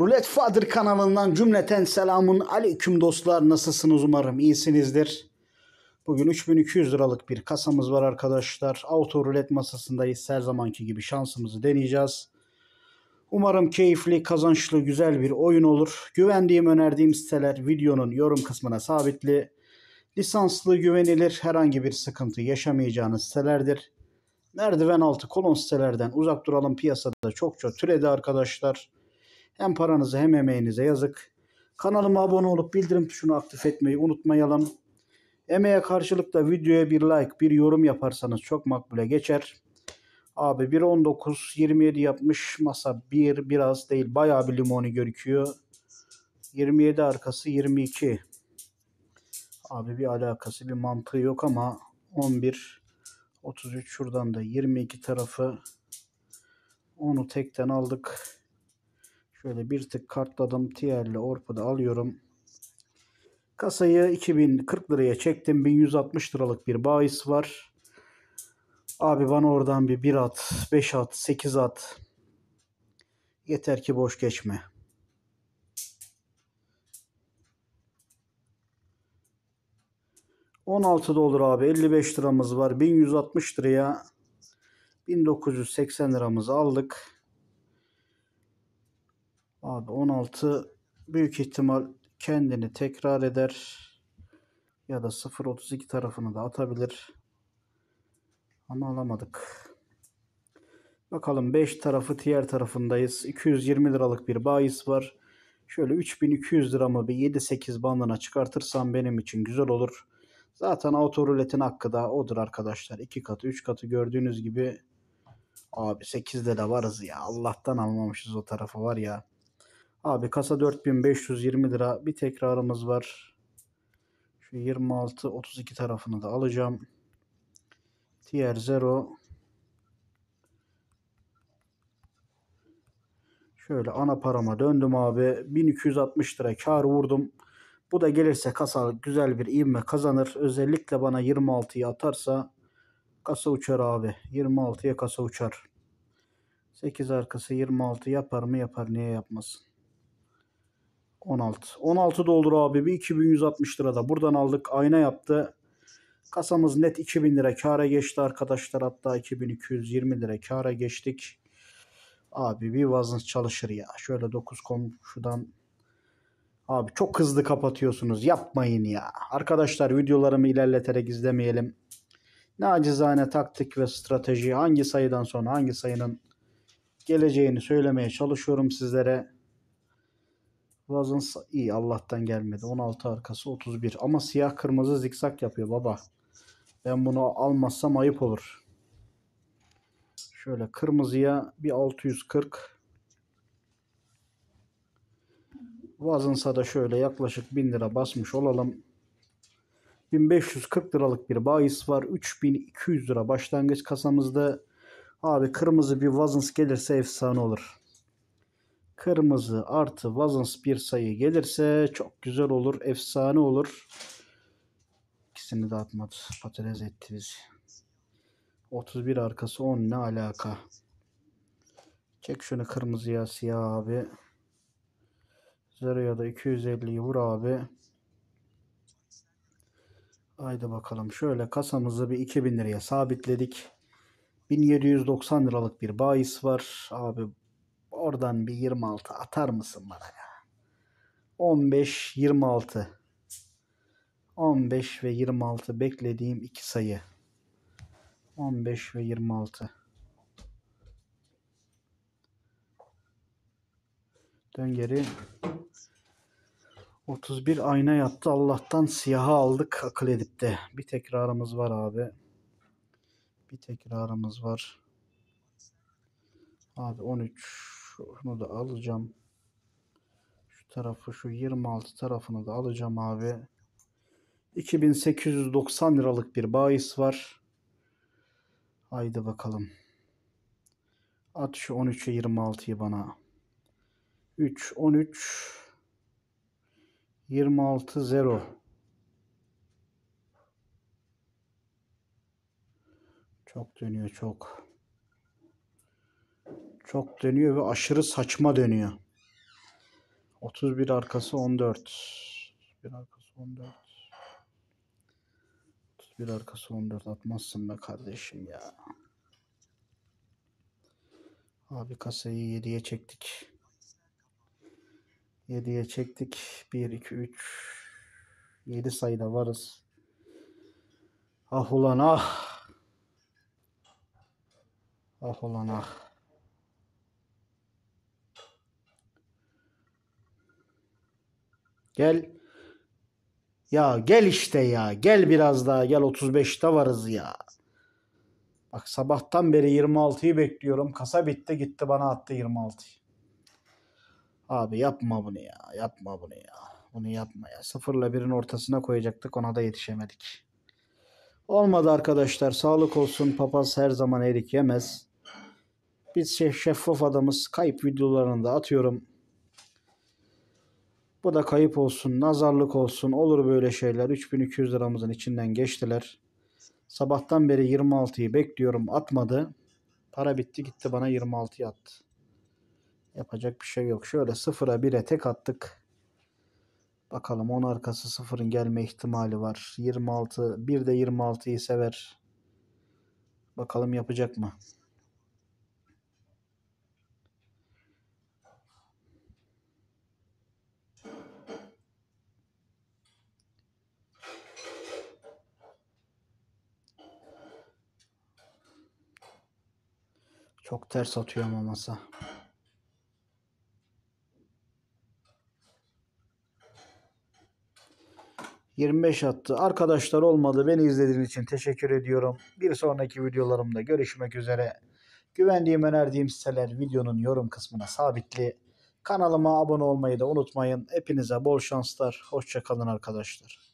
Rulet Fadır kanalından cümleten selamun aleyküm dostlar. Nasılsınız umarım iyisinizdir. Bugün 3200 liralık bir kasamız var arkadaşlar. Auto rulet masasındayız. Her zamanki gibi şansımızı deneyeceğiz. Umarım keyifli, kazançlı, güzel bir oyun olur. Güvendiğim, önerdiğim siteler videonun yorum kısmına sabitli. Lisanslı, güvenilir, herhangi bir sıkıntı yaşamayacağınız sitelerdir. Merdiven altı kolon sitelerden uzak duralım. Piyasada çokça türedi arkadaşlar. Hem paranızı hem emeğinize yazık. Kanalıma abone olup bildirim tuşunu aktif etmeyi unutmayalım. Emeğe karşılık da videoya bir like, bir yorum yaparsanız çok makbule geçer. Abi 1.19 27 yapmış masa 1 biraz değil bayağı bir limoni gözüküyor. 27 arkası 22. Abi bir alakası bir mantığı yok ama 11 33 şuradan da 22 tarafı onu tekten aldık. Şöyle bir tık kartladım. Tier'le Orpa'da alıyorum. Kasayı 2040 liraya çektim. 1160 liralık bir bahis var. Abi bana oradan bir 1 at, 5 at, 8 at. Yeter ki boş geçme. ...16 da olur abi. 55 liramız var. 1160 liraya... ...1980 liramızı aldık. Abi 16 büyük ihtimal kendini tekrar eder. Ya da 0.32 tarafını da atabilir. Ama alamadık. Bakalım 5 tarafı diğer tarafındayız. 220 liralık bir bahis var. Şöyle 3200 liramı bir 7-8 bandına çıkartırsam benim için güzel olur. Zaten auto ruletin hakkı da odur arkadaşlar. 2 katı 3 katı gördüğünüz gibi. Abi 8'de de varız ya. Allah'tan almamışız o tarafı var ya. Abi kasa 4520 lira. Bir tekrarımız var. Şu 26 32 tarafını da alacağım. Tier 0 Şöyle ana parama döndüm abi. 1260 lira kar vurdum. Bu da gelirse kasa güzel bir ivme kazanır. Özellikle bana 26'yı atarsa kasa uçar abi. 26'ya kasa uçar. 8 arkası 26 yapar mı yapar niye yapmasın. 16. 16 doldur abi. Bir 2160 lirada. Buradan aldık. Ayna yaptı. Kasamız net 2000 lira kâra geçti arkadaşlar. Hatta 2220 lira kâra geçtik. Abi bir vazınız çalışır ya. Şöyle 9 komşudan Abi çok hızlı kapatıyorsunuz. Yapmayın ya. Arkadaşlar videolarımı ilerleterek izlemeyelim. Nacizane taktik ve strateji hangi sayıdan sonra hangi sayının geleceğini söylemeye çalışıyorum sizlere. Vazın iyi Allah'tan gelmedi. 16 arkası 31. Ama siyah kırmızı zikzak yapıyor baba. Ben bunu almazsam ayıp olur. Şöyle kırmızıya bir 640. Vazınsa da şöyle yaklaşık 1000 lira basmış olalım. 1540 liralık bir bahis var. 3200 lira başlangıç kasamızda. Abi kırmızı bir vazins gelirse efsane olur. Kırmızı artı vazins bir sayı gelirse çok güzel olur. Efsane olur. İkisini de atmadı. Patates etti bizi. 31 arkası 10 ne alaka. Çek şunu kırmızıya siyah abi. Zero'ya da 250'yi vur abi. Haydi bakalım. Şöyle kasamızı bir 2000 liraya sabitledik. 1790 liralık bir bahis var. Abi oradan bir 26 atar mısın bana ya? 15 26 15 ve 26 beklediğim iki sayı. 15 ve 26. Dön geri. 31 ayna yattı. Allah'tan siyaha aldık akıl edip de. Bir tekrarımız var abi. Bir tekrarımız var. Abi 13. Şunu da alacağım. Şu tarafı şu 26 tarafını da alacağım abi. 2890 liralık bir bahis var. Haydi bakalım. At şu 13'e 26'yı bana. 3 13 26 0 Çok dönüyor çok. Çok dönüyor ve aşırı saçma dönüyor. 31 arkası 14. 31 arkası 14. 31 arkası 14 atmazsın be kardeşim ya. Abi kasayı 7'ye çektik. 7'ye çektik. 1, 2, 3. 7 sayıda varız. Ah ulan ah. Ah ulan ah. Gel. Ya gel işte ya. Gel biraz daha. Gel 35'te varız ya. Bak sabahtan beri 26'yı bekliyorum. Kasa bitti gitti bana attı 26'yı. Abi yapma bunu ya. Yapma bunu ya. Bunu yapma ya. Sıfırla birin ortasına koyacaktık. Ona da yetişemedik. Olmadı arkadaşlar. Sağlık olsun. Papaz her zaman erik yemez. Biz şeffaf adamız. Kayıp videolarını da atıyorum. Bu da kayıp olsun. Nazarlık olsun. Olur böyle şeyler. 3200 liramızın içinden geçtiler. Sabahtan beri 26'yı bekliyorum. Atmadı. Para bitti gitti bana 26'yı attı. Yapacak bir şey yok. Şöyle 0'a 1'e tek attık. Bakalım 10 arkası 0'ın gelme ihtimali var. 26 bir de 26'yı sever. Bakalım yapacak mı? Çok ters atıyor ama masa. ...25 attı. Arkadaşlar olmadı. Beni izlediğiniz için teşekkür ediyorum. Bir sonraki videolarımda görüşmek üzere. Güvendiğim önerdiğim siteler videonun yorum kısmına sabitli. Kanalıma abone olmayı da unutmayın. Hepinize bol şanslar. Hoşçakalın arkadaşlar.